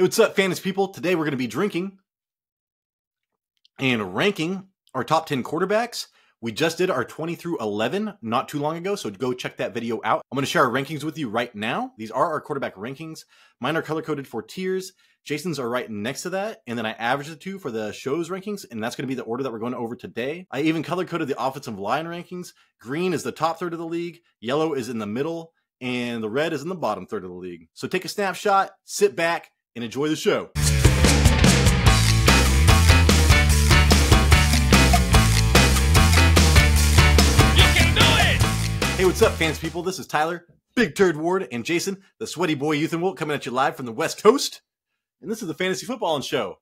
Hey, what's up, fantasy people? Today we're going to be drinking and ranking our top 10 quarterbacks. We just did our 20 through 11 not too long ago, so go check that video out. I'm going to share our rankings with you right now. These are our quarterback rankings. Mine are color coded for tiers. Jason's are right next to that, and then I averaged the two for the show's rankings, and that's going to be the order that we're going over today. I even color coded the offensive line rankings. Green is the top third of the league, yellow is in the middle, and the red is in the bottom third of the league. So take a snapshot, sit back, and enjoy the show. Hey, what's up, fans people? This is Tyler, Big Turd Ward, and Jason, the sweaty boy Youth coming at you live from the West Coast. And this is the Fantasy Footballin Show.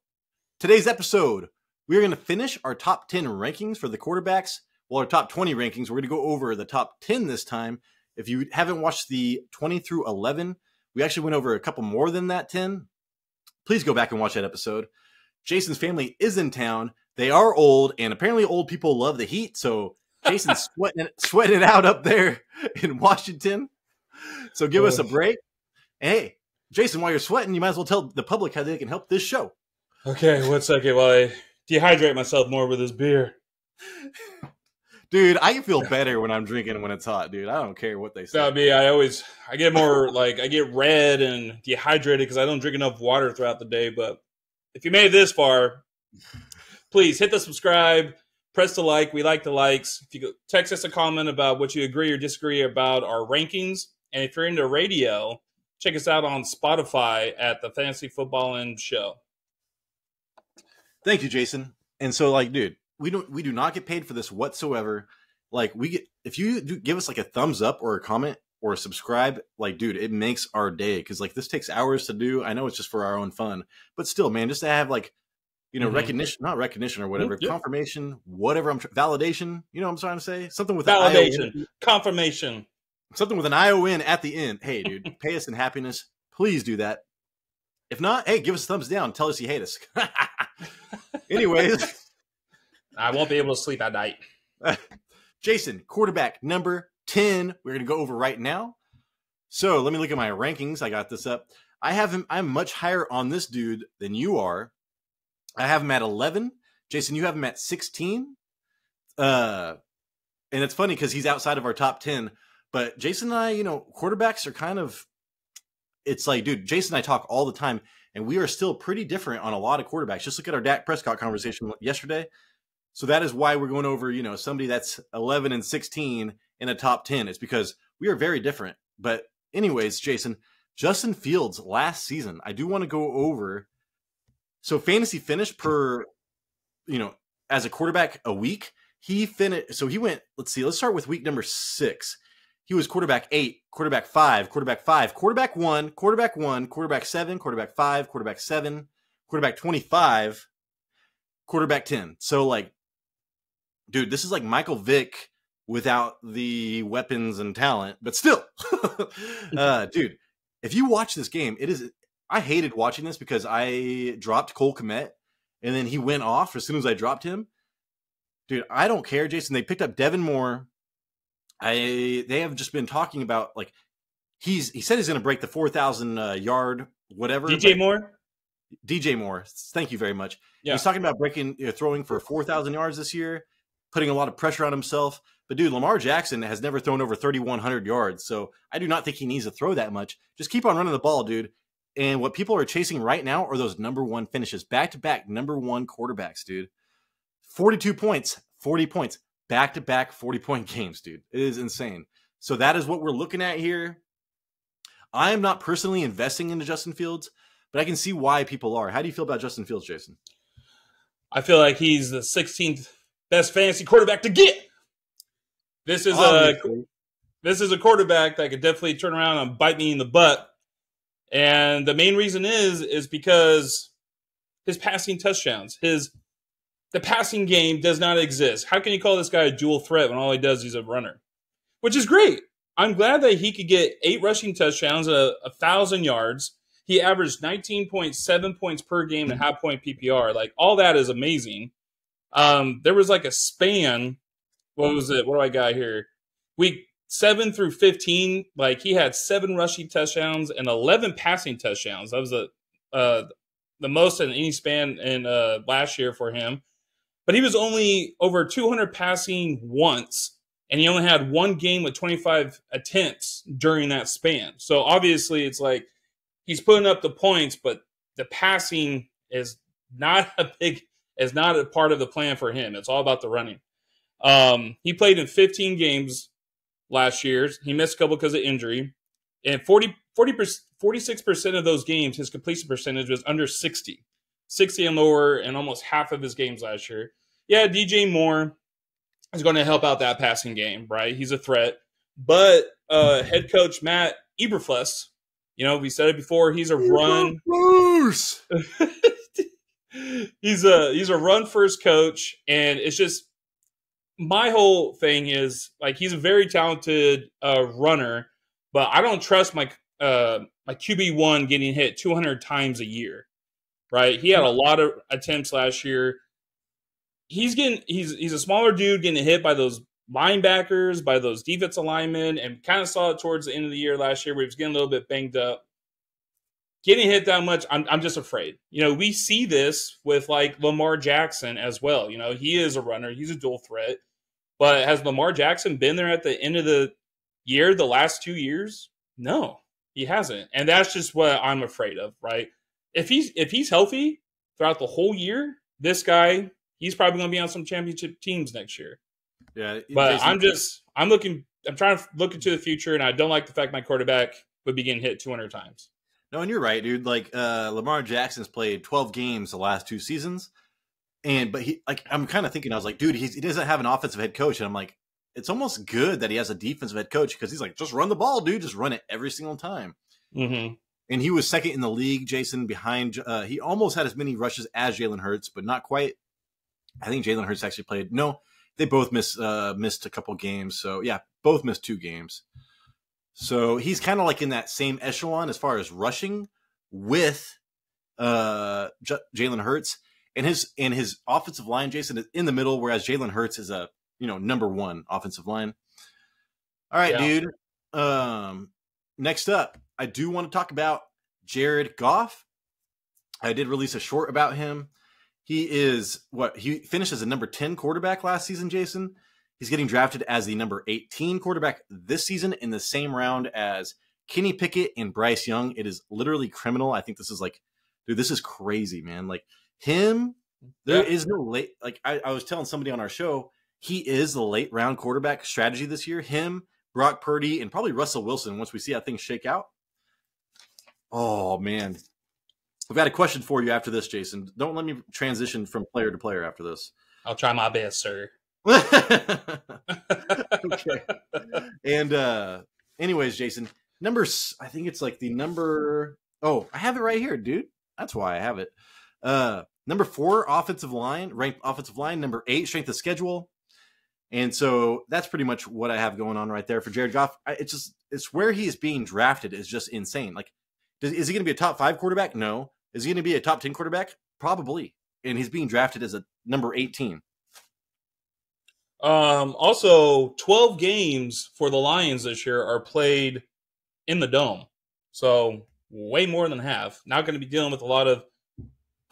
Today's episode, we're going to finish our top 10 rankings for the quarterbacks. Well, our top 20 rankings, we're going to go over the top 10 this time. If you haven't watched the 20 through 11, we actually went over a couple more than that 10. Please go back and watch that episode. Jason's family is in town. They are old, and apparently old people love the heat. So Jason's sweating sweating it out up there in Washington. So give us a break. hey, Jason, while you're sweating, you might as well tell the public how they can help this show. Okay, one second while I dehydrate myself more with this beer. Dude, I feel better when I'm drinking when it's hot, dude. I don't care what they say. Not me. I always I get more like I get red and dehydrated because I don't drink enough water throughout the day. But if you made it this far, please hit the subscribe, press the like. We like the likes. If you go, text us a comment about what you agree or disagree about our rankings, and if you're into radio, check us out on Spotify at the Fantasy Footballin Show. Thank you, Jason. And so, like, dude, we don't we do not get paid for this whatsoever. Like, we get if you do give us like a thumbs up or a comment or a subscribe, like, dude, it makes our day because like this takes hours to do. I know it's just for our own fun, but still, man, just to have like you know mm-hmm. recognition, not recognition or whatever, mm-hmm. confirmation, whatever I'm validation. You know what I'm trying to say? Something with validation, confirmation something with an ION at the end. Hey, dude, pay us in happiness. Please do that. If not, hey, give us a thumbs down. Tell us you hate us. Anyways, I won't be able to sleep at night. Jason, quarterback number 10. We're going to go over right now. So let me look at my rankings. I got this up. I have him, I'm much higher on this dude than you are. I have him at 11. Jason, you have him at 16. Uh, and it's funny because he's outside of our top 10. But Jason and I, you know, quarterbacks are kind of it's like, dude, Jason and I talk all the time, and we are still pretty different on a lot of quarterbacks. Just look at our Dak Prescott conversation yesterday. So that is why we're going over, you know, somebody that's 11 and 16 in a top 10. It's because we are very different. But, anyways, Jason, Justin Fields last season, I do want to go over. So, fantasy finish per, you know, as a quarterback a week, he finished. So, he went, let's see, let's start with week number six he was quarterback eight, quarterback five, quarterback five, quarterback one, quarterback one, quarterback seven, quarterback five, quarterback seven, quarterback 25, quarterback 10. So, like, dude, this is like Michael Vick without the weapons and talent, but still, uh, dude, if you watch this game, it is. I hated watching this because I dropped Cole Kmet and then he went off as soon as I dropped him. Dude, I don't care, Jason. They picked up Devin Moore I they have just been talking about like he's he said he's going to break the four thousand uh, yard whatever. DJ Moore. DJ Moore, thank you very much. Yeah. He's talking about breaking, you know, throwing for four thousand yards this year, putting a lot of pressure on himself. But dude, Lamar Jackson has never thrown over thirty one hundred yards, so I do not think he needs to throw that much. Just keep on running the ball, dude. And what people are chasing right now are those number one finishes, back to back number one quarterbacks, dude. Forty two points, forty points back to back 40 point games, dude. It is insane. So that is what we're looking at here. I am not personally investing into Justin Fields, but I can see why people are. How do you feel about Justin Fields, Jason? I feel like he's the 16th best fantasy quarterback to get. This is Obviously. a this is a quarterback that could definitely turn around and bite me in the butt. And the main reason is is because his passing touchdowns, his the passing game does not exist. How can you call this guy a dual threat when all he does is a runner? Which is great. I'm glad that he could get eight rushing touchdowns, a, a thousand yards. He averaged 19.7 points per game and half point PPR. Like all that is amazing. Um, there was like a span. What was it? What do I got here? Week seven through 15, like he had seven rushing touchdowns and 11 passing touchdowns. That was a uh, the most in any span in uh, last year for him. But he was only over 200 passing once, and he only had one game with 25 attempts during that span. So obviously, it's like he's putting up the points, but the passing is not a big is not a part of the plan for him. It's all about the running. Um, he played in 15 games last year. He missed a couple because of injury. And 40, 40 46% of those games, his completion percentage was under 60. 60 and lower in almost half of his games last year. Yeah, DJ Moore is going to help out that passing game, right? He's a threat. But uh, head coach Matt Eberflus, you know, we said it before, he's a run. he's a he's a run first coach, and it's just my whole thing is like he's a very talented uh, runner, but I don't trust my uh, my QB one getting hit 200 times a year. Right? He had a lot of attempts last year. He's getting he's he's a smaller dude getting hit by those linebackers, by those defensive linemen, and kind of saw it towards the end of the year last year where he was getting a little bit banged up. Getting hit that much, I'm I'm just afraid. You know, we see this with like Lamar Jackson as well. You know, he is a runner, he's a dual threat but has Lamar Jackson been there at the end of the year, the last two years? No, he hasn't. And that's just what I'm afraid of, right? If he's if he's healthy throughout the whole year, this guy, he's probably gonna be on some championship teams next year. Yeah. But Jason, I'm just I'm looking I'm trying to look into the future and I don't like the fact my quarterback would be getting hit 200 times. No, and you're right, dude. Like uh, Lamar Jackson's played 12 games the last two seasons. And but he like I'm kind of thinking I was like, dude, he doesn't have an offensive head coach, and I'm like, it's almost good that he has a defensive head coach because he's like, just run the ball, dude, just run it every single time. Mm-hmm. And he was second in the league, Jason, behind. Uh, he almost had as many rushes as Jalen Hurts, but not quite. I think Jalen Hurts actually played. No, they both missed uh, missed a couple games. So yeah, both missed two games. So he's kind of like in that same echelon as far as rushing with uh, J- Jalen Hurts and his and his offensive line, Jason, is in the middle, whereas Jalen Hurts is a you know number one offensive line. All right, yeah. dude. Um, next up, I do want to talk about Jared Goff. I did release a short about him. He is what he finished as a number 10 quarterback last season, Jason. He's getting drafted as the number 18 quarterback this season in the same round as Kenny Pickett and Bryce Young. It is literally criminal. I think this is like, dude, this is crazy, man. Like him, there yeah. is no late. Like I, I was telling somebody on our show, he is the late round quarterback strategy this year. Him, Brock Purdy, and probably Russell Wilson. Once we see how things shake out. Oh man, we've got a question for you after this, Jason. Don't let me transition from player to player after this. I'll try my best, sir. okay. And uh anyways, Jason, numbers I think it's like the number Oh, I have it right here, dude. That's why I have it. Uh, number four, offensive line, ranked offensive line. Number eight, strength of schedule. And so that's pretty much what I have going on right there for Jared Goff. It's just it's where he is being drafted is just insane. Like, does, is he going to be a top five quarterback? No. Is he going to be a top ten quarterback? Probably. And he's being drafted as a number eighteen. Um. Also, twelve games for the Lions this year are played in the dome, so way more than half. Not going to be dealing with a lot of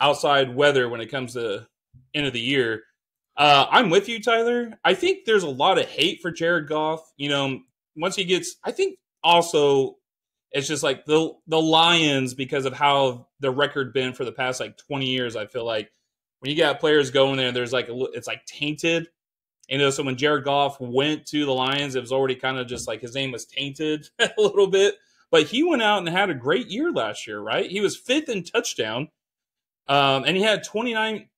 outside weather when it comes to end of the year. Uh, I'm with you, Tyler. I think there's a lot of hate for Jared Goff. You know, once he gets, I think also it's just like the the Lions because of how the record been for the past like 20 years. I feel like when you got players going there, there's like a, it's like tainted. You know, so when Jared Goff went to the Lions, it was already kind of just like his name was tainted a little bit. But he went out and had a great year last year, right? He was fifth in touchdown um, and he had 29.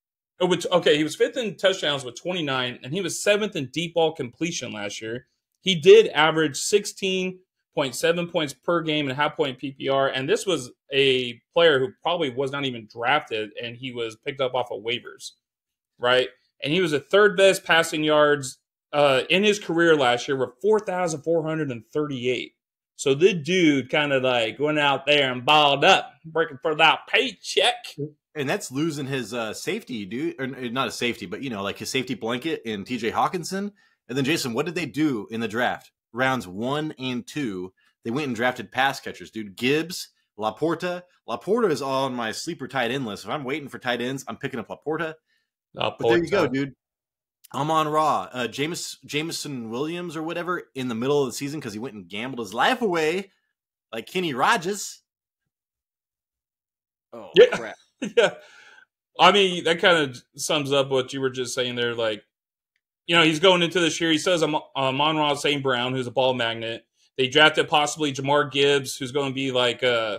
Which, okay, he was fifth in touchdowns with 29, and he was seventh in deep ball completion last year. He did average 16.7 points per game and half point PPR. And this was a player who probably was not even drafted, and he was picked up off of waivers, right? And he was the third best passing yards uh, in his career last year with 4,438. So this dude kind of like went out there and balled up, working for that paycheck and that's losing his uh, safety, dude. Or not a safety, but you know, like his safety blanket in T.J. Hockenson. And then Jason, what did they do in the draft? Rounds one and two, they went and drafted pass catchers, dude. Gibbs Laporta. Laporta is on my sleeper tight end list. If I'm waiting for tight ends, I'm picking up Laporta. Laporta. But there you go, dude. Amon-Ra. Uh, James Jameson Williams or whatever in the middle of the season because he went and gambled his life away, like Kenny Rogers. Oh yeah. crap! yeah, I mean that kind of sums up what you were just saying there. Like, you know, he's going into this year. He says I'm um, on Raw St. Brown, who's a ball magnet. They drafted possibly Jahmyr Gibbs, who's going to be like uh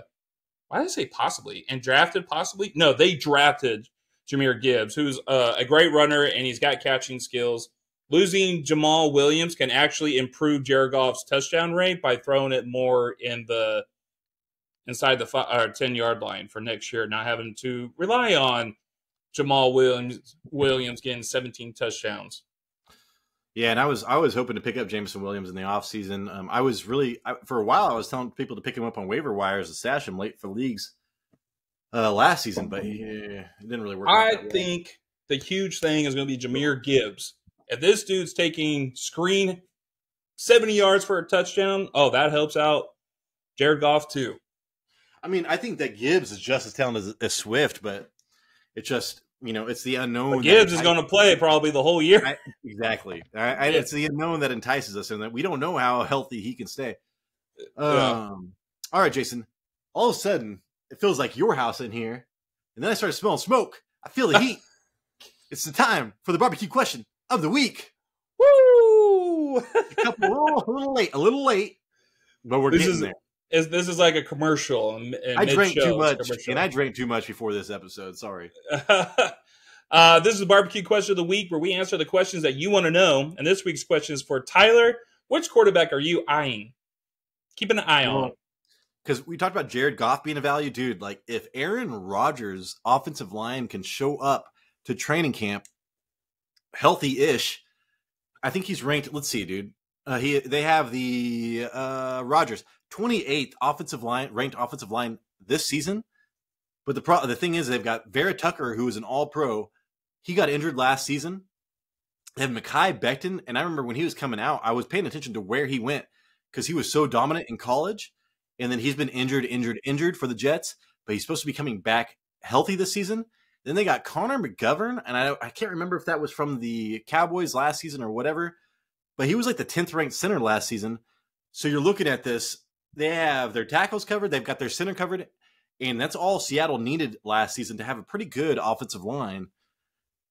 why did I say possibly? And drafted possibly? No, they drafted Jahmyr Gibbs, who's uh, a great runner and he's got catching skills. Losing Jamaal Williams can actually improve Jared Goff's touchdown rate by throwing it more in the inside the five, or ten yard line for next year, not having to rely on Jamaal Williams Williams getting 17 touchdowns. Yeah, and I was I was hoping to pick up Jameson Williams in the offseason. Um, I was really I, for a while I was telling people to pick him up on waiver wires and stash him late for leagues uh, last season, but he, it didn't really work. I think the huge thing is going to be Jahmyr Gibbs. If this dude's taking screen 70 yards for a touchdown, oh, that helps out Jared Goff too. I mean, I think that Gibbs is just as talented as, as Swift, but it's just you know, it's the unknown. But Gibbs is going to play probably the whole year. I, exactly. I, it's the unknown that entices us, and that we don't know how healthy he can stay. Um, yeah. All right, Jason. All of a sudden, it feels like your house in here, and then I started smelling smoke. I feel the heat. it's the time for the barbecue question of the week. Woo! a, couple, a, little, a little late, a little late, but we're this getting is, there is this is like a commercial. And, and I drank too much, and I drank too much before this episode. Sorry. uh, this is the barbecue question of the week, where we answer the questions that you want to know. And this week's question is for Tyler. Which quarterback are you eyeing? Keep an eye on. Because we talked about Jared Goff being a value, dude. Like if Aaron Rodgers' offensive line can show up to training camp healthy-ish, I think he's ranked. Let's see, dude. Uh, he they have the uh, Rodgers 28th offensive line ranked offensive line this season. But the pro- the thing is, they've got Vera Tucker, who is an All Pro. He got injured last season. They have Mekhi Becton, and I remember when he was coming out, I was paying attention to where he went because he was so dominant in college, and then he's been injured, injured, injured for the Jets. But he's supposed to be coming back healthy this season. Then they got Connor McGovern, and I, I can't remember if that was from the Cowboys last season or whatever, but he was like the 10th ranked center last season. So you're looking at this they have their tackles covered, they've got their center covered, and that's all Seattle needed last season to have a pretty good offensive line.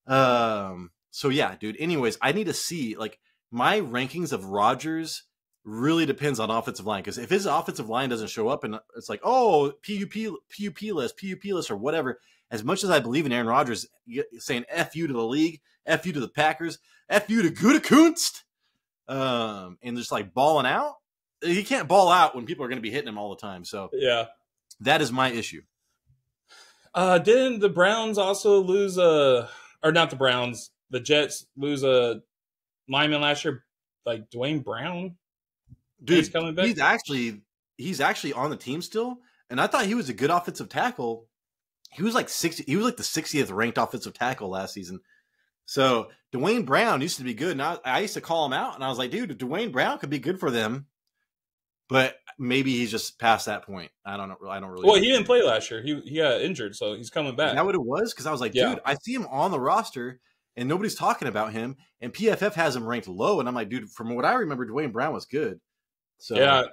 Um, so yeah, dude. Anyways, I need to see like my rankings of Rodgers really depends on offensive line because if his offensive line doesn't show up and it's like oh PUP PUP list PUP list or whatever. As much as I believe in Aaron Rodgers saying "f you" to the league, "f you" to the Packers, "f you" to Gutekunst, um, and just like balling out, he can't ball out when people are going to be hitting him all the time. So yeah, that is my issue. Uh, didn't the Browns also lose a, or not the Browns, the Jets lose a lineman last year, like Duane Brown? Dude, he's coming back. He's actually he's actually on the team still, and I thought he was a good offensive tackle. He was like sixty. He was like the 60th ranked offensive tackle last season. So Duane Brown used to be good, and I, I used to call him out, and I was like, dude, Duane Brown could be good for them but maybe he's just past that point. I don't know. I don't really. Well, know. he didn't play last year. He he got injured, so he's coming back. Is that what it was? Because I was like, yeah. dude, I see him on the roster, and nobody's talking about him, and PFF has him ranked low, and I'm like, dude, from what I remember, Duane Brown was good. So yeah,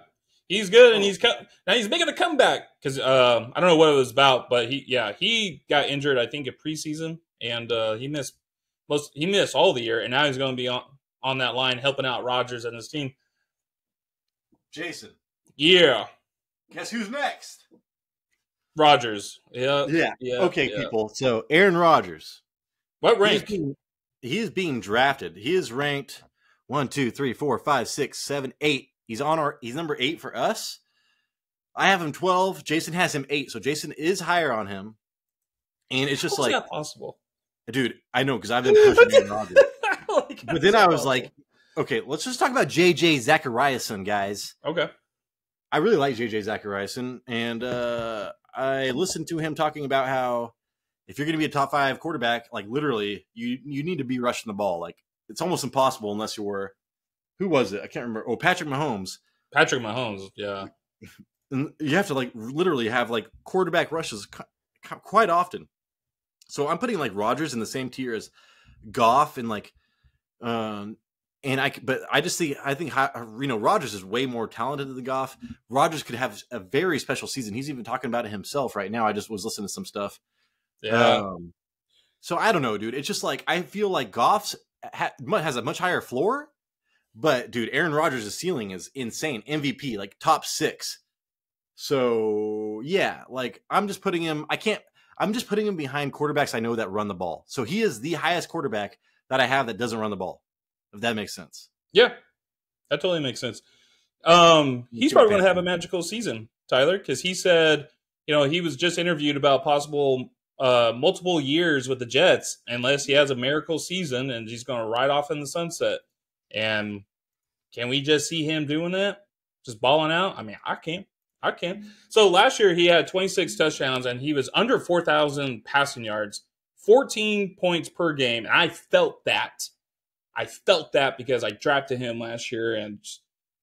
he's good, and he's now he's making a comeback because um, I don't know what it was about, but he yeah he got injured I think at preseason, and uh, he missed most he missed all the year, and now he's going to be on on that line helping out Rodgers and his team. Jason. Yeah. Guess who's next? Rodgers. Yeah. Yeah. yeah okay, yeah. people. So Aaron Rodgers. What rank? He is, being, he is being drafted. He is ranked one, two, three, four, five, six, seven, eight. He's on our. He's number eight for us. I have him twelve. Jason has him eight. So Jason is higher on him. And it's just How's like possible, dude. I know because I've been pushing Rodgers. like, but then I was possible? like, okay, let's just talk about JJ Zachariason, guys. Okay. I really like JJ Zachariason, and uh, I listened to him talking about how if you're going to be a top five quarterback, like literally, you you need to be rushing the ball. Like it's almost impossible unless you were who was it? I can't remember. Oh, Patrick Mahomes. Patrick Mahomes, yeah. and you have to like literally have like quarterback rushes quite often. So I'm putting like Rodgers in the same tier as Goff and like, um, and I but I just see I think you know Rodgers is way more talented than the Goff. Rodgers could have a very special season. He's even talking about it himself right now. I just was listening to some stuff. Yeah. Um, so I don't know, dude. It's just like I feel like Goff's ha- has a much higher floor, but dude, Aaron Rodgers' ceiling is insane. MVP, like top six. So yeah, like I'm just putting him. I can't. I'm just putting him behind quarterbacks I know that run the ball. So he is the highest quarterback that I have that doesn't run the ball. If that makes sense. Yeah, that totally makes sense. Um, he's probably going to have a magical season, Tyler, because he said, you know, he was just interviewed about possible uh, multiple years with the Jets unless he has a miracle season and he's going to ride off in the sunset. And can we just see him doing that? Just balling out? I mean, I can't. I can. not So last year he had 26 touchdowns and he was under 4,000 passing yards, 14 points per game. And I felt that. I felt that because I drafted him last year and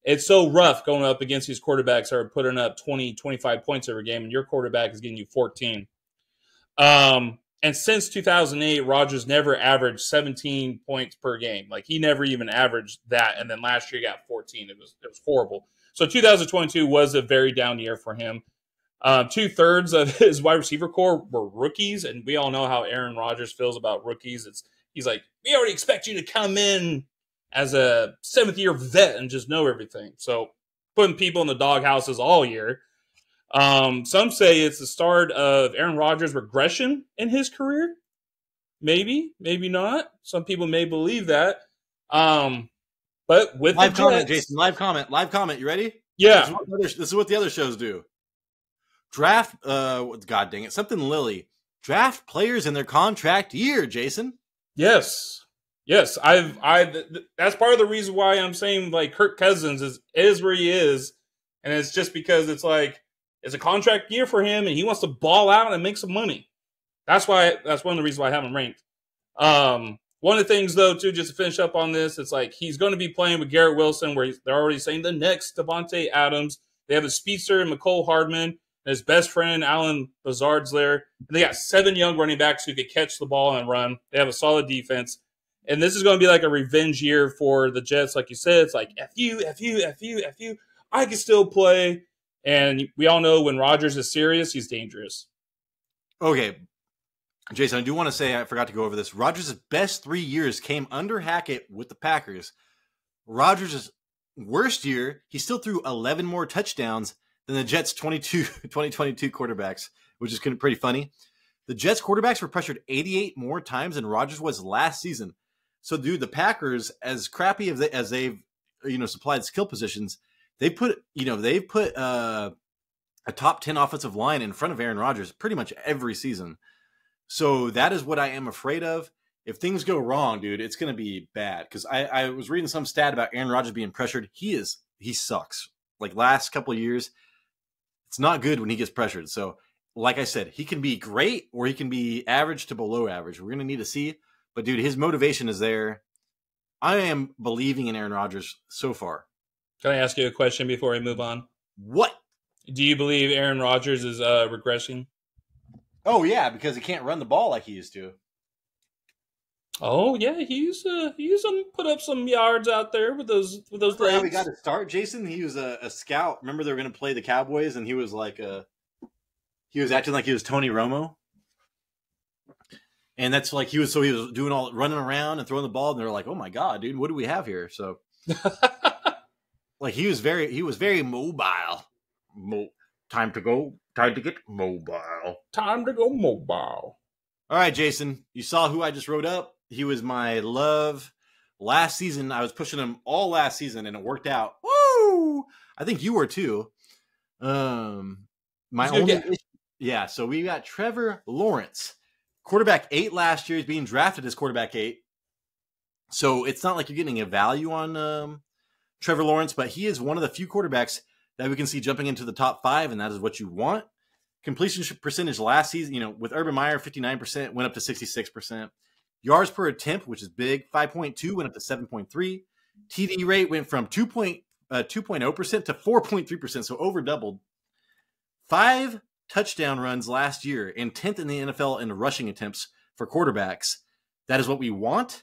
it's so rough going up against these quarterbacks that are putting up 20, 25 points every game and your quarterback is getting you 14. Um, and since 2008, Rodgers never averaged 17 points per game. Like he never even averaged that. And then last year he got 14. It was it was horrible. So 2022 was a very down year for him. Um, Two thirds of his wide receiver core were rookies, and we all know how Aaron Rodgers feels about rookies. It's he's like, we already expect you to come in as a seventh year vet and just know everything. So putting people in the doghouses all year. Um, some say it's the start of Aaron Rodgers' regression in his career. Maybe, maybe not. Some people may believe that. Um, but with live comment, Jets, Jason, live comment, live comment. You ready? Yeah. This is, other, this is what the other shows do. Draft, uh, God dang it, something Lily. Draft players in their contract year, Jason. Yes, yes. I've, I. Th- that's part of the reason why I'm saying like Kirk Cousins is is where he is, and it's just because it's like it's a contract year for him, and he wants to ball out and make some money. That's why. That's one of the reasons why I haven't ranked. Um, one of the things, though, too, just to finish up on this, it's like he's going to be playing with Garrett Wilson, where they're already saying the next Davante Adams. They have a speedster and Mecole Hardman, and his best friend Allen Lazard's there. And they got seven young running backs who could catch the ball and run. They have a solid defense. And this is going to be like a revenge year for the Jets. Like you said, it's like F you, F you, F you, F you. I can still play. And we all know when Rodgers is serious, he's dangerous. Okay, Jason, I do want to say I forgot to go over this. Rodgers' best three years came under Hackett with the Packers. Rodgers' worst year, he still threw 11 more touchdowns than the Jets' 22, 2022 quarterbacks, which is pretty funny. The Jets quarterbacks were pressured 88 more times than Rodgers was last season. So, dude, the Packers, as crappy as, they, as they've you know supplied skill positions, they put you know they've put uh, a top 10 offensive line in front of Aaron Rodgers pretty much every season. So that is what I am afraid of. If things go wrong, dude, it's going to be bad. Because I, I was reading some stat about Aaron Rodgers being pressured. He is he sucks. Like last couple years, it's not good when he gets pressured. So, like I said, he can be great or he can be average to below average. We're going to need to see. But dude, his motivation is there. I am believing in Aaron Rodgers so far. Can I ask you a question before we move on? What? Do you believe Aaron Rodgers is uh, regressing? Oh yeah, because he can't run the ball like he used to. Oh yeah, he used to he used to put up some yards out there with those with those legs. How he got to start, Jason. He was a, a scout. Remember they were going to play the Cowboys, and he was like a he was acting like he was Tony Romo. And that's like he was so he was doing all running around and throwing the ball, and they're like, "Oh my god, dude, what do we have here?" So, like he was very he was very mobile. Mo- time to go Time to get mobile. Time to go mobile. All right, Jason, you saw who I just wrote up. He was my love last season. I was pushing him all last season, and it worked out. Woo! I think you were too. Um, my only, issue, yeah. So we got Trevor Lawrence, quarterback eight last year. He's being drafted as quarterback eight. So it's not like you're getting a value on um, Trevor Lawrence, but he is one of the few quarterbacks that we can see jumping into the top five, and that is what you want. Completion percentage last season, you know, with Urban Meyer, 59% went up to 66%. Yards per attempt, which is big, 5.2 went up to 7.3. TD rate went from 2. uh, 2.0% to 4.3%, so over doubled. five touchdown runs last year and 10th in the NFL in rushing attempts for quarterbacks. That is what we want.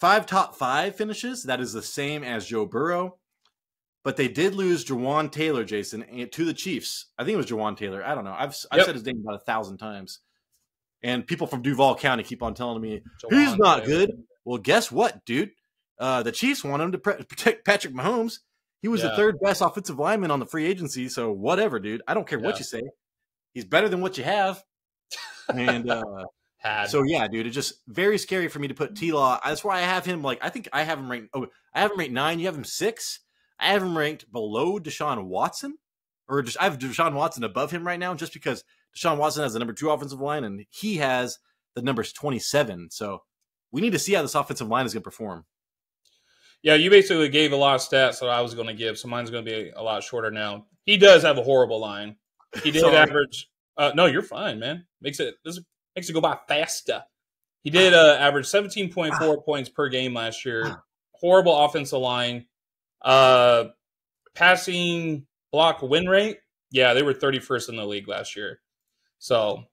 Five top five finishes. That is the same as Joe Burrow. But they did lose Jawaan Taylor, Jason, to the Chiefs. I think it was Jawaan Taylor. I don't know. I've, I've yep. said his name about a thousand times. And people from Duval County keep on telling me Jawan he's not Taylor. good. Well, guess what, dude? Uh, the Chiefs want him to pre- protect Patrick Mahomes. He was yeah. the third best offensive lineman on the free agency. So whatever, dude. I don't care yeah. what you say. He's better than what you have. And uh, so yeah, dude, it's just very scary for me to put T Law. That's why I have him like I think I have him ranked. Oh, I have him ranked nine. You have him six. I have him ranked below Deshaun Watson, or just I have Deshaun Watson above him right now, just because Deshaun Watson has the number two offensive line and he has the numbers twenty seven. So we need to see how this offensive line is going to perform. Yeah, you basically gave a lot of stats that I was going to give, so mine's going to be a lot shorter now. He does have a horrible line. He did average. Uh, no, you're fine, man. Makes it this makes it go by faster. He did uh, average 17.4 ah. points per game last year. Horrible offensive line. Uh, passing block win rate. Yeah, they were 31st in the league last year. So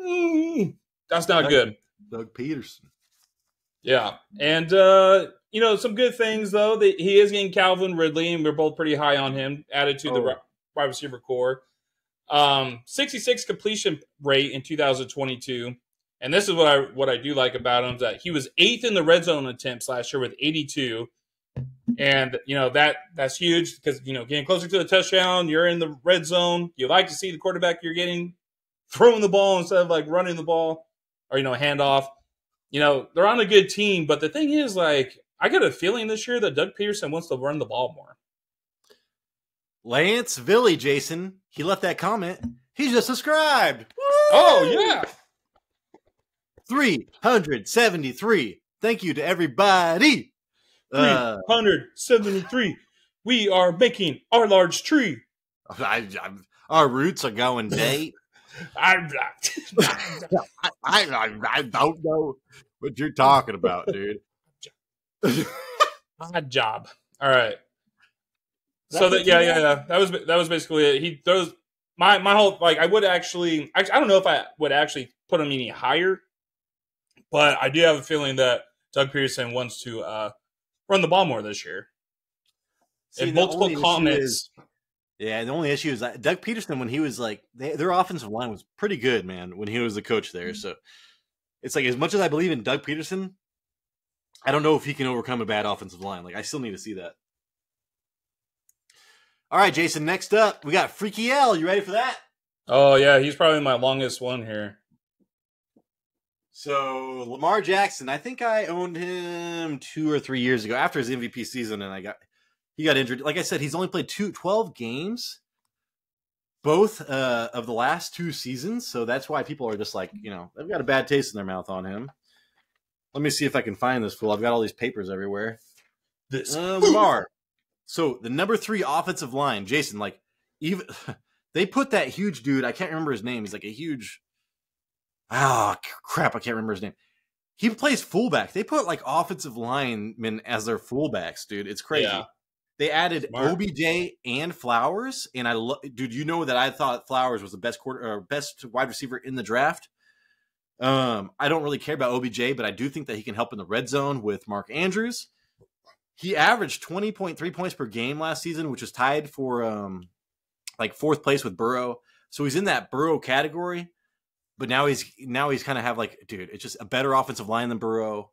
mm, that's not Doug, good. Doug Pederson. Yeah, and uh, you know some good things though. That he is getting Calvin Ridley, and we're both pretty high on him. Added to oh. the wide receiver core. Um, 66 completion rate in 2022. And this is what I what I do like about him is that he was eighth in the red zone attempts last year with 82. And you know that that's huge because you know getting closer to the touchdown, you're in the red zone. You like to see the quarterback you're getting throwing the ball instead of like running the ball or you know handoff. You know they're on a good team, but the thing is, like I got a feeling this year that Doug Pederson wants to run the ball more. Lance Villy, Jason, he left that comment. He just subscribed. Woo! Oh, yeah. 373. Thank you to everybody. 373. Uh, we are making our large tree. I, I, our roots are going deep. I, I, I, I don't know what you're talking about, dude. Odd job. All right so that yeah, yeah, yeah, that was that was basically it. He throws my my whole like I would actually I, I don't know if I would actually put him any higher, but I do have a feeling that Doug Pederson wants to uh, run the ball more this year. See, and multiple comments. Is, yeah, the only issue is that Doug Pederson when he was like they, their offensive line was pretty good, man, when he was the coach there. Mm-hmm. So it's like as much as I believe in Doug Pederson, I don't know if he can overcome a bad offensive line. Like I still need to see that. All right, Jason. Next up, we got Freaky L. You ready for that? Oh yeah, he's probably my longest one here. So Lamar Jackson, I think I owned him two or three years ago after his MVP season, and I got he got injured. Like I said, he's only played two, 12 games, both uh, of the last two seasons. So that's why people are just like, you know, they've got a bad taste in their mouth on him. Let me see if I can find this fool. I've got all these papers everywhere. This uh, Lamar. So the number three offensive line, Jason, like even they put that huge dude. I can't remember his name. He's like a huge. Ah, oh, crap! I can't remember his name. He plays fullback. They put like offensive linemen as their fullbacks, dude. It's crazy. Yeah. They added Smart. OBJ and Flowers, and I lo- dude, you know that I thought Flowers was the best quarter or best wide receiver in the draft. Um, I don't really care about OBJ, but I do think that he can help in the red zone with Mark Andrews he averaged 20.3 points per game last season, which was tied for um like fourth place with Burrow. So he's in that Burrow category. But now he's now he's kind of have like, dude, it's just a better offensive line than Burrow.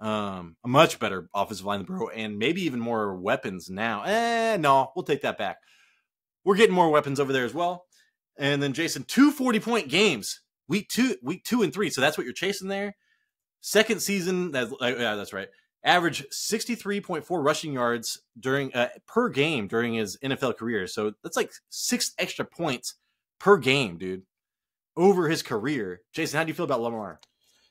Um, a much better offensive line than Burrow, and maybe even more weapons now. Eh, no, we'll take that back. We're getting more weapons over there as well. And then Jason, two 40 point games, week two, week two and three. So that's what you're chasing there. Second season, that uh, yeah, that's right averaged 63.4 rushing yards during uh, per game during his NFL career. So that's like six extra points per game, dude, over his career. Jason, how do you feel about Lamar?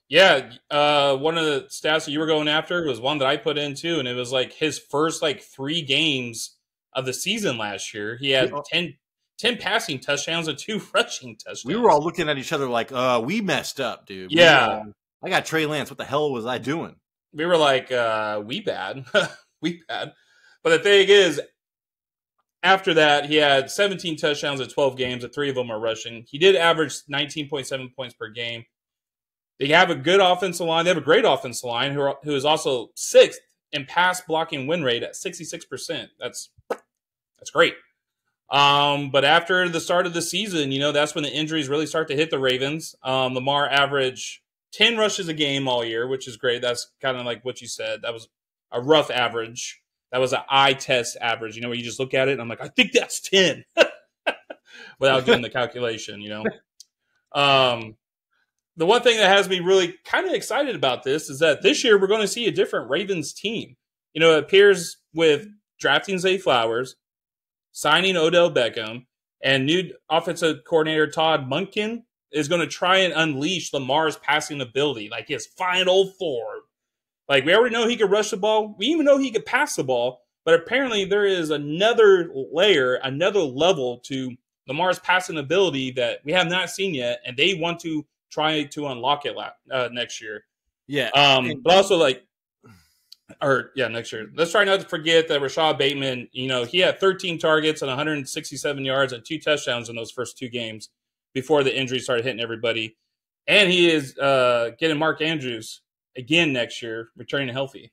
Yeah, uh, one of the stats that you were going after was one that I put in too, and it was like his first like three games of the season last year. He had 10, 10 passing touchdowns and two rushing touchdowns. We were all looking at each other like, uh, we messed up, dude. Yeah. I got Trey Lance. What the hell was I doing? We were like, uh, we bad, we bad. But the thing is, after that, he had 17 touchdowns at 12 games, and three of them are rushing. He did average 19.7 points per game. They have a good offensive line. They have a great offensive line who, are, who is also sixth in pass blocking win rate at 66%. That's that's great. Um, but after the start of the season, you know, that's when the injuries really start to hit the Ravens. Um, Lamar averaged 10 rushes a game all year, which is great. That's kind of like what you said. That was a rough average. That was an eye test average, you know, where you just look at it and I'm like, I think that's 10 without doing the calculation, you know. Um, the one thing that has me really kind of excited about this is that this year we're going to see a different Ravens team. You know, it appears with drafting Zay Flowers, signing Odell Beckham, and new offensive coordinator Todd Monken is going to try and unleash Lamar's passing ability, like his final form. Like we already know he could rush the ball. We even know he could pass the ball. But apparently there is another layer, another level to Lamar's passing ability that we have not seen yet, and they want to try to unlock it uh, next year. Yeah. Um, but also like, or yeah, next year. Let's try not to forget that Rashod Bateman. You know, he had 13 targets and 167 yards and two touchdowns in those first two games before the injury started hitting everybody. And he is uh, getting Mark Andrews again next year, returning healthy.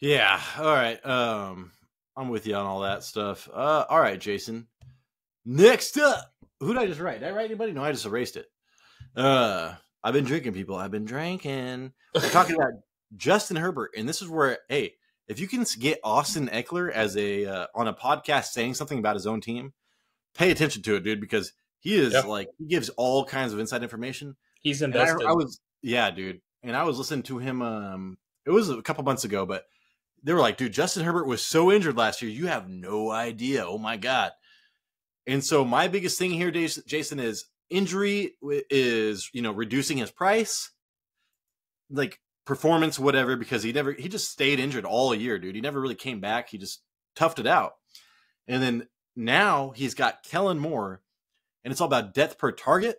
Yeah. All right. Um, I'm with you on all that stuff. Uh, all right, Jason. Next up, who did I just write? Did I write anybody? No, I just erased it. Uh, I've been drinking, people. I've been drinking. We're talking about Justin Herbert, and this is where, hey, if you can get Austin Ekeler as a uh, on a podcast saying something about his own team, pay attention to it, dude, because he is yep. like he gives all kinds of inside information. He's invested. I, I, was yeah, dude, and I was listening to him. Um, it was a couple months ago, but they were like, dude, Justin Herbert was so injured last year. You have no idea. Oh my god. And so my biggest thing here, Jason, is injury is you know reducing his price, like performance, whatever, because he never he just stayed injured all year, dude. He never really came back. He just toughed it out. And then now he's got Kellen Moore, and it's all about depth per target.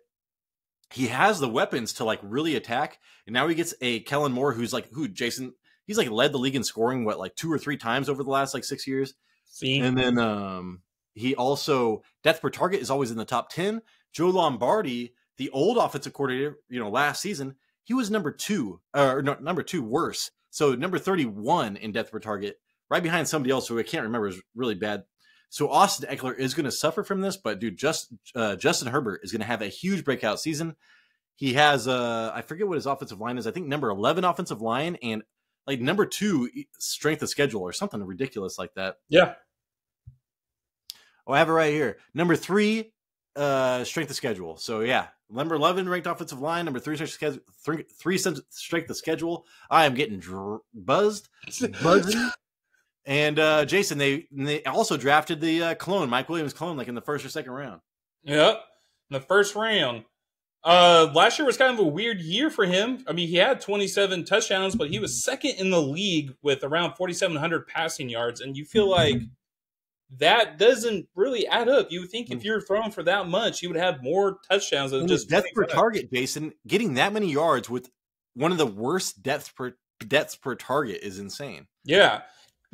He has the weapons to like really attack, and now he gets a Kellen Moore who's like who Jason. He's like led the league in scoring what like two or three times over the last like six years. See? And then um he also depth per target is always in the top ten. Joe Lombardi, the old offensive coordinator, you know, last season he was number two or no, number two worse. So number thirty one in depth per target, right behind somebody else who I can't remember is really bad. So Austin Ekeler is going to suffer from this, but dude, just uh, Justin Herbert is going to have a huge breakout season. He has uh, I forget what his offensive line is. I think number eleven offensive line and like number two strength of schedule or something ridiculous like that. Yeah. Oh, I have it right here. Number three, uh, strength of schedule. So yeah, number eleven ranked offensive line. Number three strength of schedule. Three, three strength of schedule. I am getting dr- buzzed, buzzing. And uh, Jason, they they also drafted the uh, clone, Mike Williams clone, like in the first or second round. Yep, in the first round. Uh, last year was kind of a weird year for him. I mean, he had 27 touchdowns, but he was second in the league with around 4,700 passing yards. And you feel like that doesn't really add up. You would think if mm. you're throwing for that much, you would have more touchdowns than just depth per target. Jason getting that many yards with one of the worst depths per depths per target is insane. Yeah,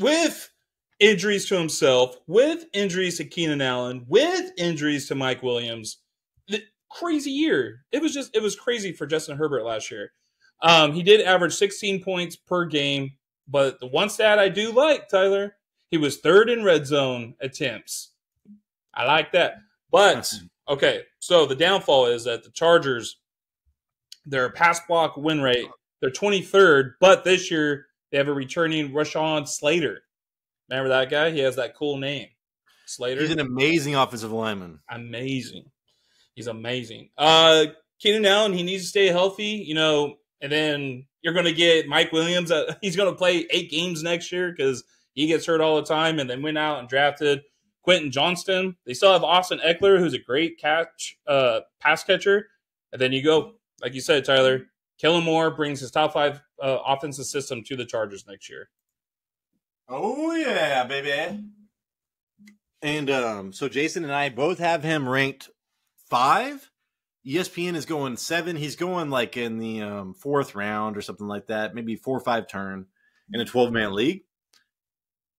with injuries to himself, with injuries to Keenan Allen, with injuries to Mike Williams. The crazy year. It was just it was crazy for Justin Herbert last year. Um, he did average 16 points per game, but the one stat I do like, Tyler, he was third in red zone attempts. I like that. But okay, so the downfall is that the Chargers, their pass block win rate, they're 23rd, but this year they have a returning Rashawn Slater. Remember that guy? He has that cool name. Slater. He's an amazing offensive lineman. Amazing. He's amazing. Uh Keenan Allen, he needs to stay healthy, you know, and then you're going to get Mike Williams. Uh, he's going to play eight games next year because he gets hurt all the time. And then went out and drafted Quentin Johnston. They still have Austin Ekeler, who's a great catch, uh, pass catcher. And then you go, like you said, Tyler, Kellen Moore brings his top five uh, offensive system to the Chargers next year. Oh yeah, baby. And um, so Jason and I both have him ranked five. ESPN is going seven. He's going like in the um, fourth round or something like that, maybe four or five turn in a 12 man league.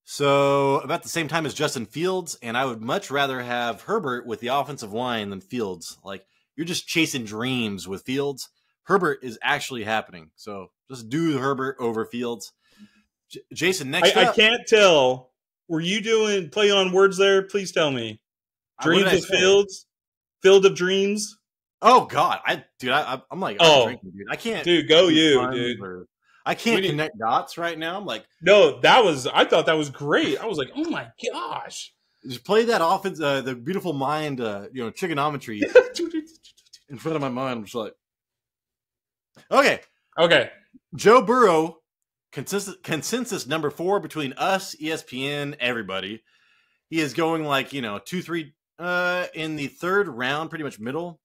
So about the same time as Justin Fields, and I would much rather have Herbert with the offensive line than Fields. Like you're just chasing dreams with Fields. Herbert is actually happening. So just do Herbert over Fields. J- Jason, next I, up, I can't tell. Were you doing play on words there? Please tell me. Dreams of? Fields, Field of Dreams. Oh God, I dude, I, I'm like, Oh. I'm drinking, dude. I can't, Dude, go you, dude. or- I can't We connect dots right now. I'm like, No, that was. I thought that was great. I was like, oh my gosh. just play that offense, uh, the beautiful mind, uh, you know, trigonometry in front of my mind. I'm just like, okay, okay. Joe Burrow, consensus, consensus number four between us, ESPN, everybody. He is going like, you know, two, three, uh, in the third round, pretty much middle.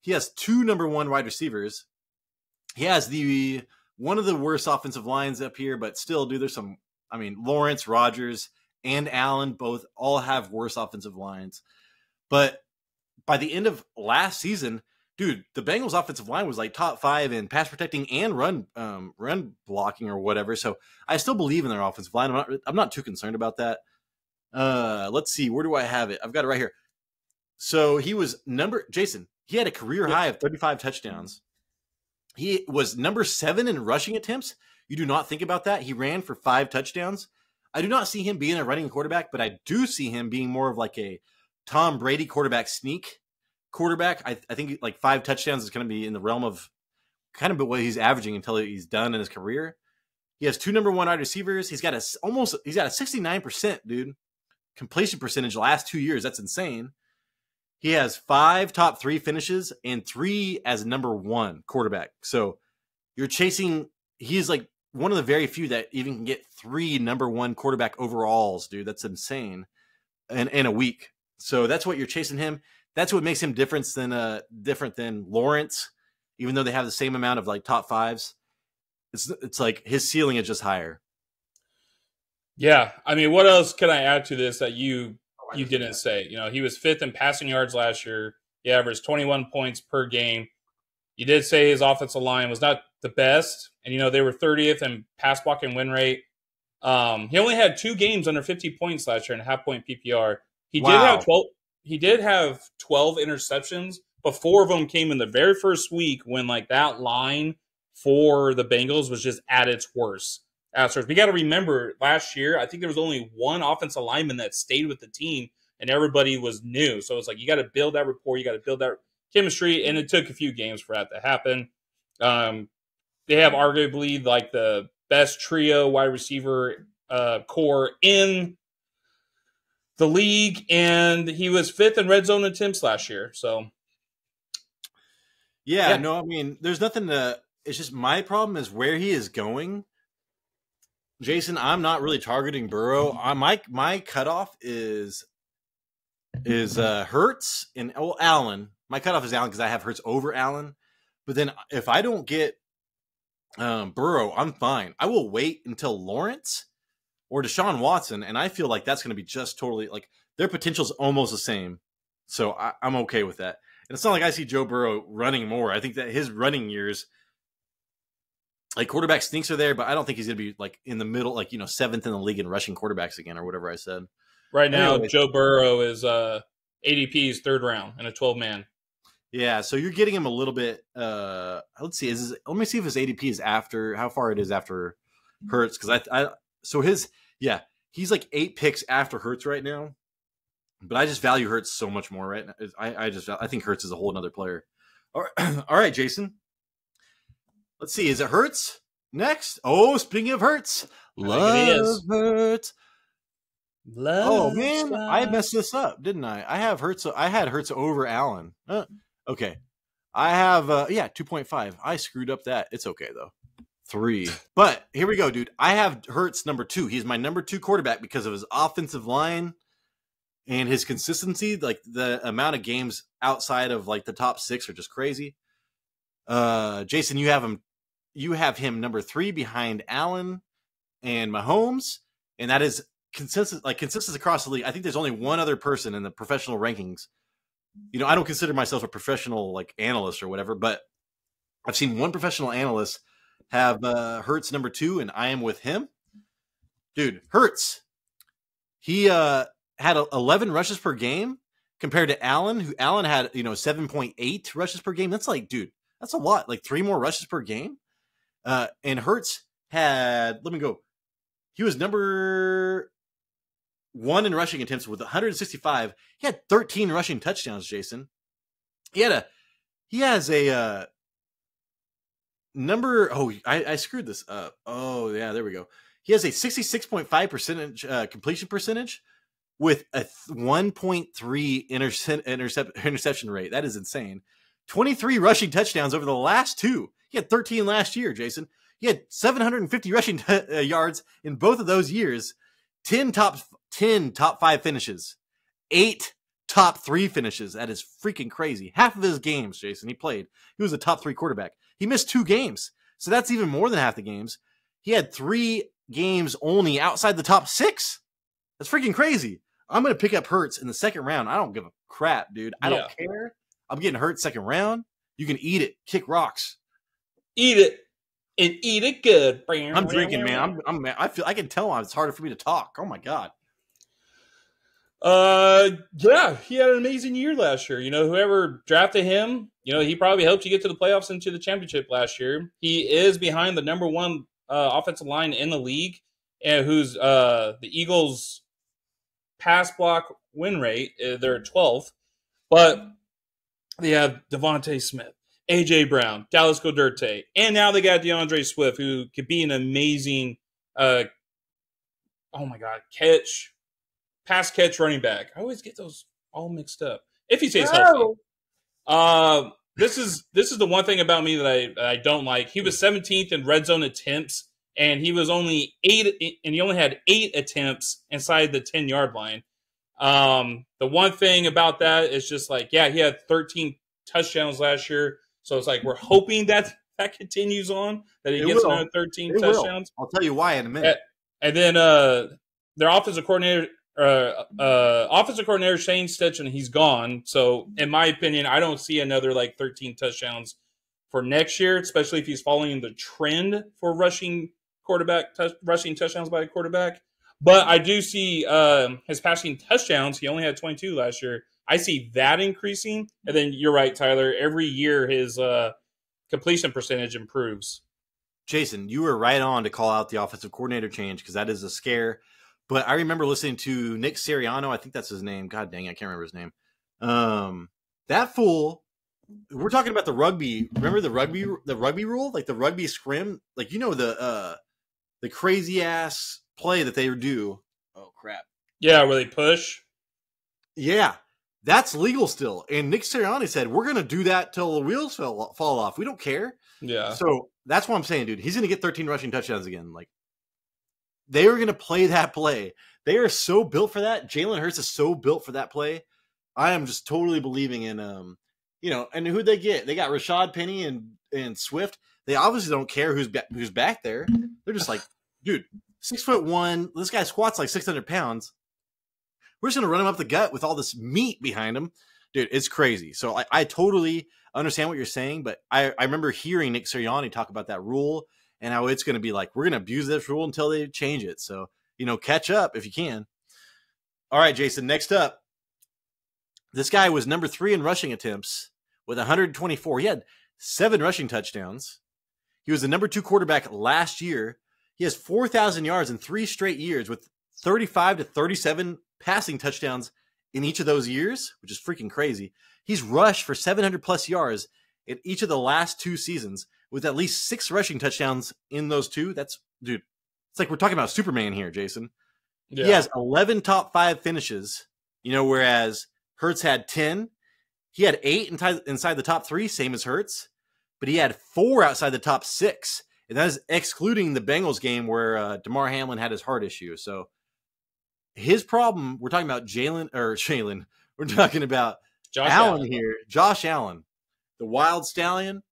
He has two number one wide receivers. He has the one of the worst offensive lines up here, but still, dude, there's some. I mean, Lawrence, Rodgers, and Allen both all have worse offensive lines. But by the end of last season, dude, the Bengals offensive line was like top five in pass protecting and run um, run blocking or whatever. So I still believe in their offensive line. I'm not I'm not too concerned about that. Uh, let's see, where do I have it? I've got it right here. So he was number Jason. He had a career high of 35 touchdowns. He was number seven in rushing attempts. You do not think about that. He ran for five touchdowns. I do not see him being a running quarterback, but I do see him being more of like a Tom Brady quarterback sneak quarterback. I, I think like five touchdowns is going to be in the realm of kind of what he's averaging until he's done in his career. He has two number one wide receivers. He's got a almost he's got a sixty nine percent dude completion percentage last two years. That's insane. He has five top three finishes and three as number one quarterback. So you're chasing. He's like one of the very few that even can get three number one quarterback overalls, dude. That's insane. And in a week. So that's what you're chasing him. That's what makes him different than uh different than Lawrence, even though they have the same amount of like top fives. It's it's like his ceiling is just higher. Yeah. I mean, what else can I add to this that you you didn't say? You know, he was fifth in passing yards last year. He averaged 21 points per game. You did say his offensive line was not the best, and you know they were 30th in pass blocking win rate. Um, he only had two games under 50 points last year in half point PPR. He did Wow. have 12. He did have 12 interceptions, but four of them came in the very first week when like that line for the Bengals was just at its worst. Astros. We got to remember last year, I think there was only one offensive lineman that stayed with the team, and everybody was new. So it's like you got to build that rapport, you got to build that chemistry, and it took a few games for that to happen. Um, they have arguably like the best trio wide receiver uh, core in the league, and he was fifth in red zone attempts last year. So Yeah, Yeah. no, I mean, there's nothing to. It's just my problem is where he is going. Jason, I'm not really targeting Burrow. I, my my cutoff is is uh Hurts and well Allen. My cutoff is Allen because I have Hurts over Allen. But then if I don't get um, Burrow, I'm fine. I will wait until Lawrence or Deshaun Watson, and I feel like that's going to be just totally like their potential is almost the same. So I, I'm okay with that. And it's not like I see Joe Burrow running more. I think that his running years, like quarterback sneaks are there, but I don't think he's going to be like in the middle, like you know, seventh in the league in rushing quarterbacks again or whatever I said. right now. Joe Burrow is uh, ADP's third round in a 12 man. Yeah, so you're getting him a little bit. uh Let's see, is his, let me see if his ADP is after how far it is after Hurts because I, I so his yeah he's like eight picks after Hurts right now, but I just value Hurts so much more right now. I I just I think Hurts is a whole another player. All right, all right, Jason. Let's see, is it Hurts next? Oh, speaking of Hurts, I think it love. Hurts. Oh Love man, I messed this up, didn't I? I have Hurts. I had Hurts over Allen. Uh, okay, I have uh, yeah, two point five. I screwed up that. It's okay though. Three, but here we go, dude. I have Hurts number two. He's my number two quarterback because of his offensive line and his consistency. Like the amount of games outside of like the top six are just crazy. Uh, Jason, you have him. You have him number three behind Allen and Mahomes, and that is consensus like consensus across the league. I think there's only one other person in the professional rankings. You know, I don't consider myself a professional like analyst or whatever, but I've seen one professional analyst have uh Hurts number two, and I am with him. Dude, Hurts, He uh, had 11 rushes per game compared to Allen, who Allen had, you know, 7.8 rushes per game. That's like, dude, that's a lot. Like three more rushes per game. Uh, and Hurts had, let me go. He was number one in rushing attempts with 165. He had 13 rushing touchdowns, Jason. He had a, he has a, uh, number, oh, I, I screwed this up. Oh, yeah, there we go. He has a 66.5 percentage uh, completion percentage with a 1.3 intercept, intercept, interception rate. That is insane. 23 rushing touchdowns over the last two. He had 13 last year, Jason. He had 750 rushing uh, yards in both of those years. 10 top 10 top 5 finishes. 8 top 3 finishes. That is freaking crazy. Half of his games, Jason, he played. He was a top 3 quarterback. He missed 2 games. So that's even more than half the games. He had 3 games only outside the top 6. That's freaking crazy. I'm going to pick up Hurts in the second round. I don't give a crap, dude. I yeah. don't care. I'm getting hurt second round. You can eat it, kick rocks, eat it, and eat it good. I'm drinking, man. I'm, I'm, I feel, I can tell it's harder for me to talk. Oh my god. Uh, yeah, he had an amazing year last year. You know, whoever drafted him, you know, he probably helped you get to the playoffs and to the championship last year. He is behind the number one uh, offensive line in the league, and who's uh the Eagles' pass block win rate. Uh, they're 12th, but they have DeVonta Smith, AJ Brown, Dallas Goedert, and now they got D'Andre Swift, who could be an amazing, uh, oh my god, catch, pass catch running back. I always get those all mixed up. If he stays healthy, uh, this is this is the one thing about me that I that I don't like. He was 17th in red zone attempts, and he was only eight, and he only had eight attempts inside the 10 yard line. Um, the one thing about that is just like, yeah, he had 13 touchdowns last year. So it's like we're hoping that that continues on, that he it gets will. another 13 it touchdowns. Will. I'll tell you why in a minute. And, then uh, their offensive coordinator, uh, uh, offensive coordinator Shane Steichen, he's gone. So in my opinion, I don't see another like 13 touchdowns for next year, especially if he's following the trend for rushing quarterback, rushing touchdowns by a quarterback. But I do see um, his passing touchdowns. He only had 22 last year. I see that increasing. And then you're right, Tyler. Every year his uh, completion percentage improves. Jason, you were right on to call out the offensive coordinator change because that is a scare. But I remember listening to Nick Sirianni. I think that's his name. God dang, I can't remember his name. Um, that fool. We're talking about the rugby. Remember the rugby, the rugby rule, like the rugby scrim, like you know the uh the crazy ass play that they do. Oh crap! Yeah, where they push. Yeah, that's legal still. And Nick Sirianni said we're going to do that till the wheels fall, fall off. We don't care. Yeah. So that's what I'm saying, dude. He's going to get 13 rushing touchdowns again. Like they are going to play that play. They are so built for that. Jalen Hurts is so built for that play. I am just totally believing in um, you know, and who they get? They got Rashaad Penny and and Swift. They obviously don't care who's ba- who's back there. They're just like, dude, six foot one. This guy squats like 600 pounds. We're just going to run him up the gut with all this meat behind him. Dude, it's crazy. So I, I totally understand what you're saying, but I, I remember hearing Nick Sirianni talk about that rule and how it's going to be like, we're going to abuse this rule until they change it. So, you know, catch up if you can. All right, Jason, next up. This guy was number three in rushing attempts with 124. He had seven rushing touchdowns. He was the number two quarterback last year he has 4,000 yards in three straight years with 35 to 37 passing touchdowns in each of those years, which is freaking crazy. He's rushed for 700 plus yards in each of the last two seasons with at least six rushing touchdowns in those two. That's, dude, it's like we're talking about Superman here, Jason. Yeah. He has 11 top five finishes, you know, whereas Hurts had 10. He had eight inside the top three, same as Hurts, but he had four outside the top six and that is excluding the Bengals game where uh, Damar Hamlin had his heart issue. So his problem, we're talking about Jalen or Jalen, we're talking about Josh Allen, Allen here, Josh Allen, the wild stallion,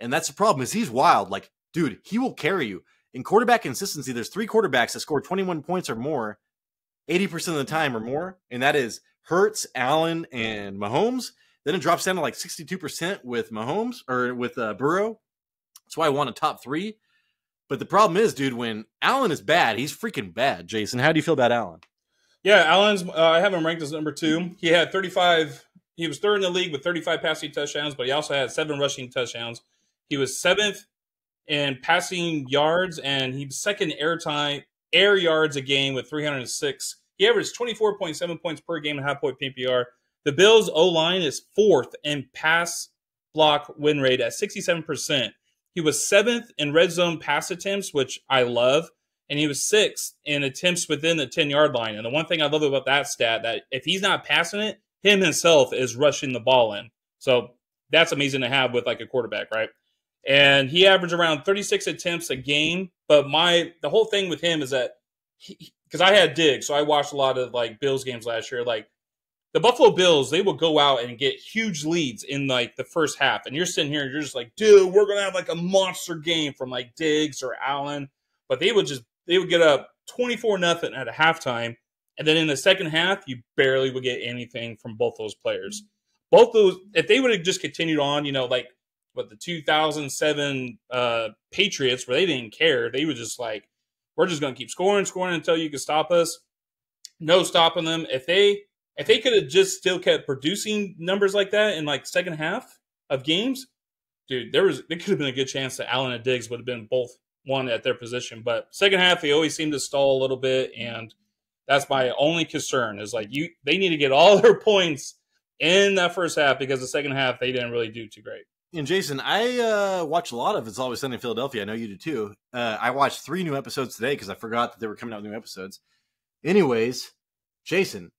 and that's the problem is he's wild. Like, dude, he will carry you in quarterback consistency. There's three quarterbacks that score 21 points or more, 80% of the time or more, and that is Hurts, Allen, and Mahomes. Then it drops down to like 62% with Mahomes or with uh, Burrow. That's why I want a top three. But the problem is, dude, when Allen is bad, he's freaking bad. Jason, how do you feel about Allen? Yeah, Allen's. Uh, I have him ranked as number two. He had 35. He was third in the league with 35 passing touchdowns, but he also had seven rushing touchdowns. He was seventh in passing yards, and he was second air time air yards a game with 306. He averaged 24.7 points per game in half point PPR. The Bills' O line is fourth in pass block win rate at 67%. He was seventh in red zone pass attempts, which I love, and he was sixth in attempts within the 10 yard line. And the one thing I love about that stat that if he's not passing it, him himself is rushing the ball in. So that's amazing to have with like a quarterback, right? And he averaged around 36 attempts a game. But my the whole thing with him is that because I had Diggs, so I watched a lot of like Bills games last year. Like the Buffalo Bills, they will go out and get huge leads in like the first half, and you're sitting here and you're just like, dude, we're gonna have like a monster game from like Diggs or Allen, but they would just they would get up 24 nothing at a halftime, and then in the second half, you barely would get anything from both those players. Both those, if they would have just continued on, you know, like what the 2007 uh, Patriots, where they didn't care, they were just like, we're just gonna keep scoring, scoring until you can stop us. No stopping them. If they if they could have just still kept producing numbers like that in like second half of games, dude, there was there could have been a good chance that Allen and Diggs would have been both one at their position. But second half, they always seem to stall a little bit, and that's my only concern is like you they need to get all their points in that first half because the second half they didn't really do too great. And Jason, I uh, watch a lot of It's Always Sunny in Philadelphia. I know you do too. Uh, I watched three new episodes today because I forgot that they were coming out with new episodes. Anyways, Jason,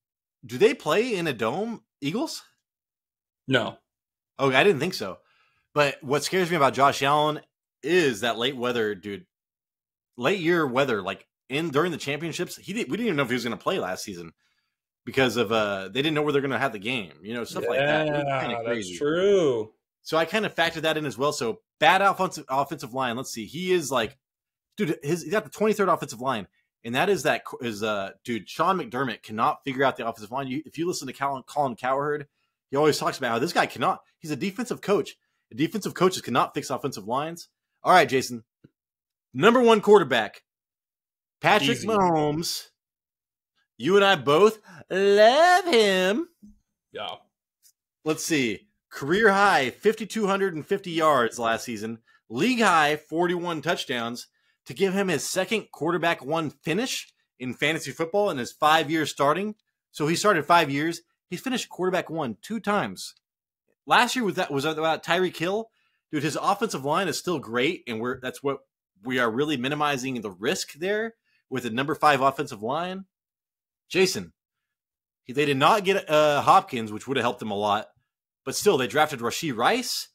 do they play in a dome, Eagles? No. Okay, I didn't think so. But what scares me about Josh Allen is that late weather, dude. Late year weather, like in during the championships, he did, we didn't even know if he was going to play last season because of uh they didn't know where they're going to have the game, you know, stuff yeah, like that. That's true. So I kind of factored that in as well. So bad offensive offensive line. Let's see, he is like, dude, his he got the twenty third offensive line and that is that is uh dude Sean McDermott cannot figure out the offensive line. You, if you listen to Colin, Colin Cowherd, he always talks about how this guy cannot. He's a defensive coach. defensive coaches cannot fix offensive lines. All right, Jason, number one quarterback, Patrick Easy. Mahomes. You and I both love him. Yeah. Let's see. Career high 5,250 yards last season. League high 41 touchdowns to give him his second quarterback one finish in fantasy football in his five years starting. So he started five years. He's finished quarterback one two times. Last year was that was about Tyreek Hill. Dude, his offensive line is still great, and we're that's what we are really minimizing the risk there with the number five offensive line. Jason, they did not get uh, Hopkins, which would have helped them a lot, but still they drafted Rashee Rice.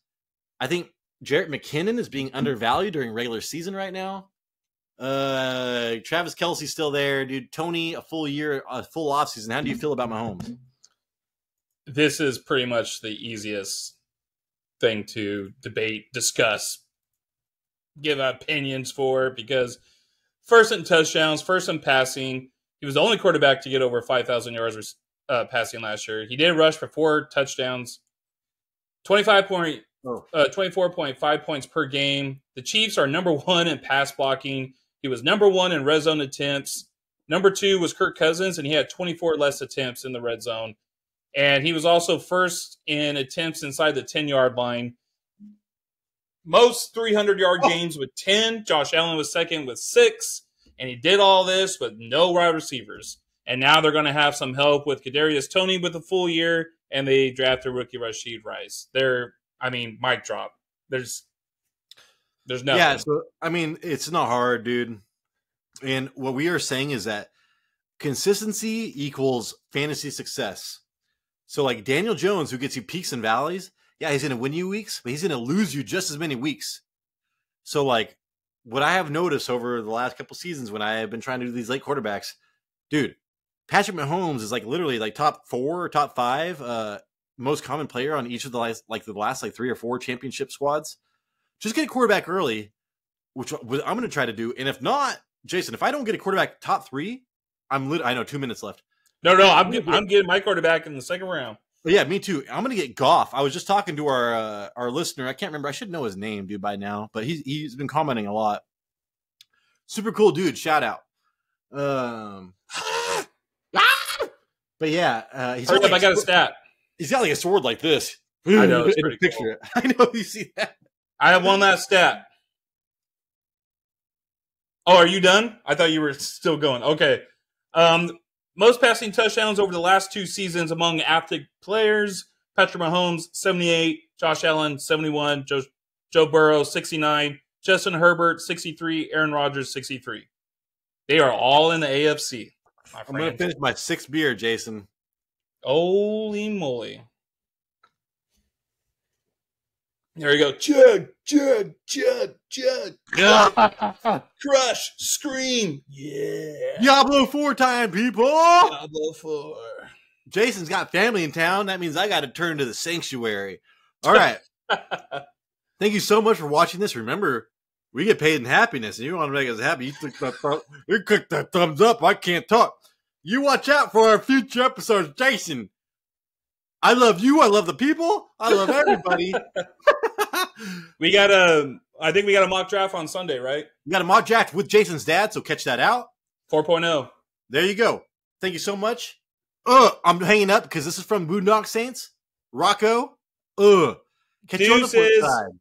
I think Jerick McKinnon is being undervalued during regular season right now. Uh, Travis Kelce's still there, dude. Toney, a full year, a full offseason. How do you feel about Mahomes? This is pretty much the easiest thing to debate, discuss, give opinions for because first in touchdowns, first in passing. He was the only quarterback to get over 5,000 yards uh, passing last year. He did rush for four touchdowns, 25 point, oh. uh, 24.5 points per game. The Chiefs are number one in pass blocking. He was number one in red zone attempts. Number two was Kirk Cousins, and he had 24 less attempts in the red zone. And he was also first in attempts inside the 10 yard line. Most 300 yard oh. games with 10. Josh Allen was second with six. And he did all this with no wide receivers. And now they're going to have some help with Kadarius Toney with a full year, and they drafted rookie Rashee Rice. They're, I mean, mic drop. There's there's no. Yeah, so I mean, it's not hard, dude. And what we are saying is that consistency equals fantasy success. So, like Daniel Jones, who gets you peaks and valleys, yeah, he's going to win you weeks, but he's going to lose you just as many weeks. So, like, what I have noticed over the last couple seasons when I have been trying to do these late quarterbacks, dude, Patrick Mahomes is like literally like top four or top five uh, most common player on each of the last like the last like three or four championship squads just get a quarterback early, which I'm going to try to do. And if not, Jason, if I don't get a quarterback top three, I'm lit. I know two minutes left. No, no, I'm get, I'm getting my quarterback in the second round. But yeah, me too. I'm going to get Goff. I was just talking to our uh, our listener. I can't remember. I should know his name, dude, by now. But he's he's been commenting a lot. Super cool dude. Shout out. Um, Ah! But yeah, uh, he's got like I got a stat. He's got like a sword like this. I know, it's pretty picture cool. I know you see that. I have one last stat. Oh, are you done? I thought you were still going. Okay. Um, most passing touchdowns over the last two seasons among active players: Patrick Mahomes, seventy-eight; Josh Allen, seventy-one; Joe, Joe Burrow, sixty-nine; Justin Herbert, sixty-three; Aaron Rodgers, sixty-three. They are all in the AFC. My I'm gonna finish my sixth beer, Jason. Holy moly! There you go. Chug, chug, chug, chug. Crush, scream, yeah. Diablo four time, people. Diablo Four. Jason's got family in town. That means I got to turn to the sanctuary. All right. Thank you so much for watching this. Remember, we get paid in happiness, and you want to make us happy. You click that, thumb, you click that thumbs up. I can't talk. You watch out for our future episodes, Jason. I love you. I love the people. I love everybody. we got a. I think we got a mock draft on Sunday, right? We got a mock draft with Jason's dad, so catch that out. 4.0. There you go. Thank you so much. Uh, I'm hanging up because this is from Boondock Saints. Rocco. Uh, catch you on the flip side.